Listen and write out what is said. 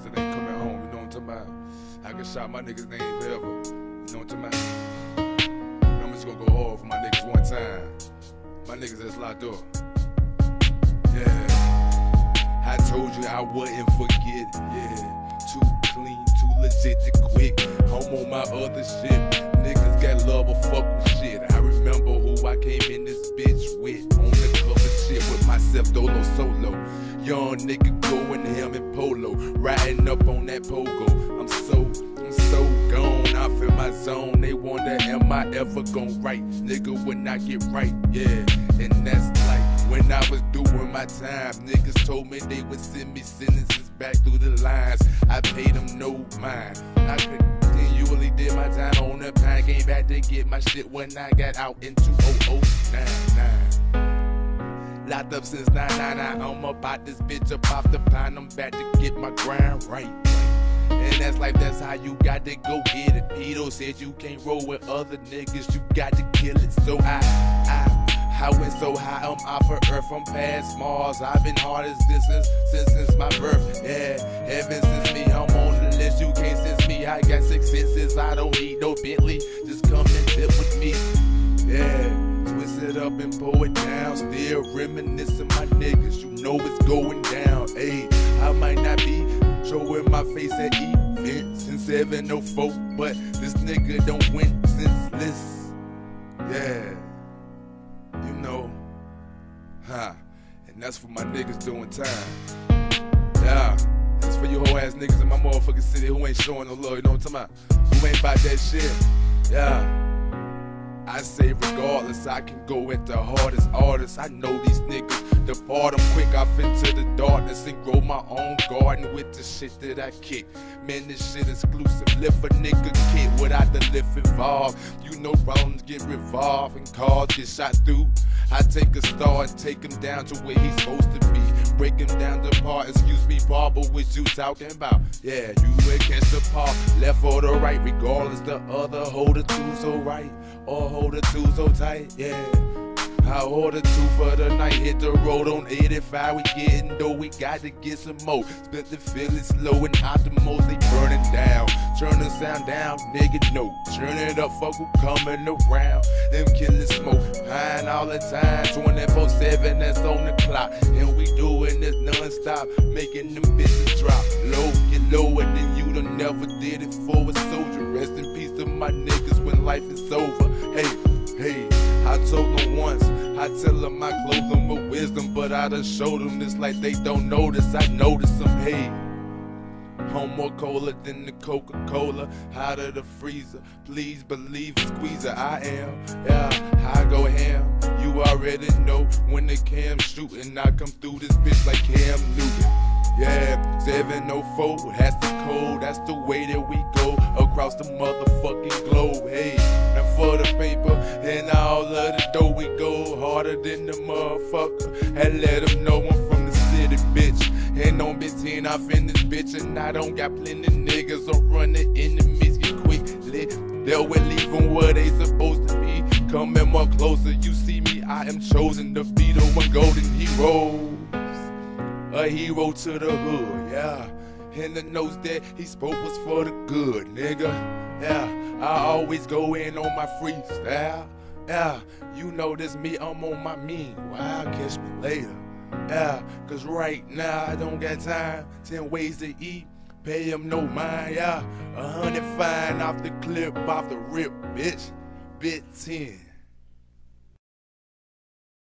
Niggas that ain't coming home, you know what I'm talking about? I can shout my niggas' name forever, you know what I'm talking about? I'm just gonna go hard for my niggas one time. My niggas that's locked up. Yeah. I told you I wouldn't forget, yeah. Too clean, too legit to quit. I'm on my other shit. Niggas got love or fuck with shit. I remember who I came in this bitch with. On the cover shit with myself, dolo solo. Young nigga going ham in polo. Riding up on that pogo. I'm so, I'm so gone. I feel my zone. They wonder, am I ever gon' right? Nigga, when I get right, yeah. And that's like when I was doing my time. Niggas told me they would send me sentences back through the lines. I paid them no mind. I continually did my time on the pine. Came back to get my shit when I got out in 2099. Locked up since 999. I'm about this bitch up off the pine. I'm back to get my grind right. And that's life, that's how you got to go get it. Pito said you can't roll with other niggas, you got to kill it. So I, I, I went so high, I'm off of Earth, I'm past Mars. I've been hard as this since, since, my birth. Yeah, heaven since me, I'm on the list, you can't sense me. I got six senses, I don't need no Bentley, it up and pull it down. Still reminiscing my niggas, you know it's going down. Hey, I might not be showing my face at events in 704, but this nigga don't win since this. Yeah, you know, huh? And that's for my niggas doing time. Yeah. That's for you whole ass niggas in my motherfucking city who ain't showing no love, you know what I'm talking about? Who ain't about that shit. Yeah. I say regardless, I can go at the hardest artists. I know these niggas depart them quick off into the darkness and grow my own garden with the shit that I kick. Man, this shit exclusive. Lift a nigga kid without the lift involved. You know problems get revolved and cars get shot through. I take a star and take him down to where he's supposed to be. Break him down to part, excuse me, Paul, but what you talking about? Yeah, you will catch the part, left or the right, regardless the other. Hold the two so right, or hold the two so tight, yeah. I a two for the night, hit the road on 85. We getting though, we got to get some more. Spent the feeling slow and optimals, they burning down. Turn the sound down, nigga, no. Turn it up, fuck who coming around. Them killers smoke, pine all the time. 24 7, that's on the clock. And we doing this non-stop, making them bitches drop. Low, get lower than you done never did it for a soldier. Rest in peace to my niggas when life is over. Hey, hey. I told them once, I tell them I clothe them with wisdom, but I done showed them this like they don't notice. I notice them, hey. I'm more cola than the Coca-Cola, out of the freezer. Please believe squeezer I am. Yeah, I go ham. You already know when the cam shooting, I come through this bitch like Cam Newton. Yeah, 704, that's the code, that's the way that we go across the motherfucking globe. Hey, and for the paper and all of the dough, we go harder than the motherfucker. And let them know I'm from the city, bitch. And on Big 10 off in this bitch, and I don't got plenty niggas. I'm running enemies, get quickly. They'll leave them where they supposed. Coming more closer, you see me, I am chosen to be the one golden hero a hero to the hood, yeah. And the notes that he spoke was for the good, nigga. Yeah, I always go in on my freestyle. Yeah, you know this me, I'm on my mean. Wow, catch me later. Yeah, cause right now I don't got time. Ten ways to eat, pay him no mind, yeah. A hundred fine off the clip, off the rip, bitch. Big 10.